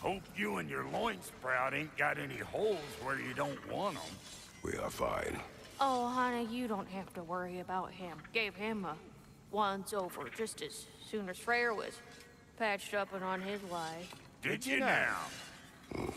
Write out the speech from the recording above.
Hope you and your loin sprout ain't got any holes where you don't want them. We are fine. Oh, honey, you don't have to worry about him. Gave him a once over just as soon as Freyr was patched up and on his way. Did you now? Mm.